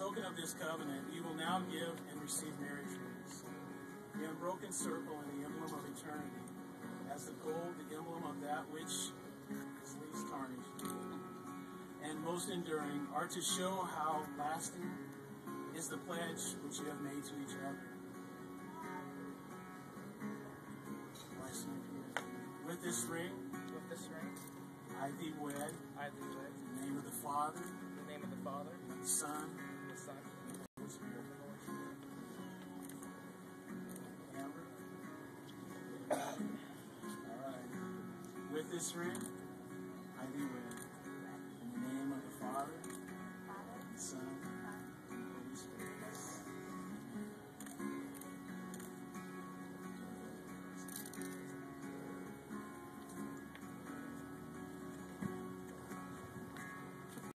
token of this covenant, you will now give and receive marriage rings. The unbroken circle and the emblem of eternity, as the gold, the emblem of that which is least tarnished and most enduring, are to show how lasting is the pledge which you have made to each other. With this ring, With this ring, I thee wed, I thee wed. in the name of the Father, In the name of the Father, and the Son, this ring,